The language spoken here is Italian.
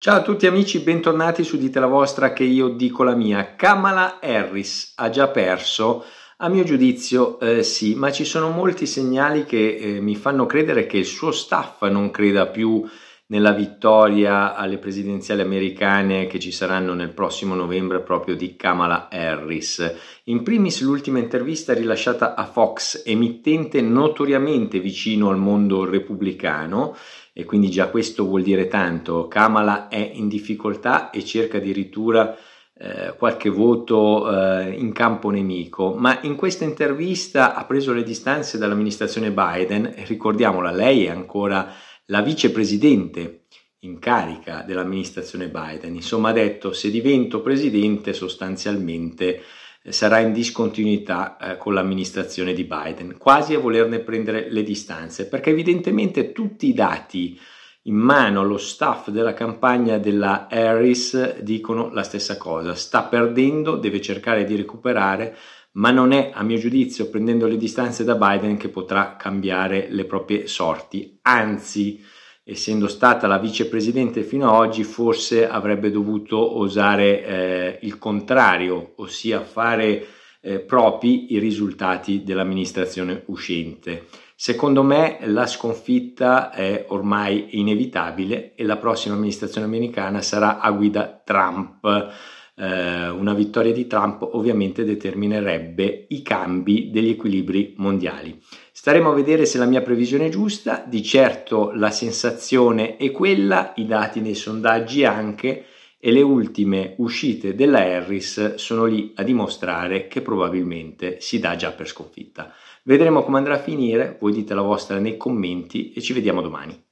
Ciao a tutti amici, bentornati su Dite la vostra che io dico la mia. Kamala Harris ha già perso? A mio giudizio eh, sì, ma ci sono molti segnali che eh, mi fanno credere che il suo staff non creda più nella vittoria alle presidenziali americane che ci saranno nel prossimo novembre proprio di Kamala Harris. In primis l'ultima intervista rilasciata a Fox, emittente notoriamente vicino al mondo repubblicano, e quindi già questo vuol dire tanto. Kamala è in difficoltà e cerca addirittura eh, qualche voto eh, in campo nemico, ma in questa intervista ha preso le distanze dall'amministrazione Biden ricordiamola, lei è ancora la vicepresidente in carica dell'amministrazione Biden, insomma ha detto se divento presidente sostanzialmente sarà in discontinuità eh, con l'amministrazione di Biden, quasi a volerne prendere le distanze, perché evidentemente tutti i dati in mano allo staff della campagna della Harris dicono la stessa cosa, sta perdendo, deve cercare di recuperare, ma non è a mio giudizio prendendo le distanze da Biden che potrà cambiare le proprie sorti, anzi essendo stata la vicepresidente fino ad oggi, forse avrebbe dovuto osare eh, il contrario, ossia fare eh, propri i risultati dell'amministrazione uscente. Secondo me la sconfitta è ormai inevitabile e la prossima amministrazione americana sarà a guida Trump. Eh, una vittoria di Trump ovviamente determinerebbe i cambi degli equilibri mondiali. Staremo a vedere se la mia previsione è giusta, di certo la sensazione è quella, i dati nei sondaggi anche e le ultime uscite della Harris sono lì a dimostrare che probabilmente si dà già per sconfitta. Vedremo come andrà a finire, voi dite la vostra nei commenti e ci vediamo domani.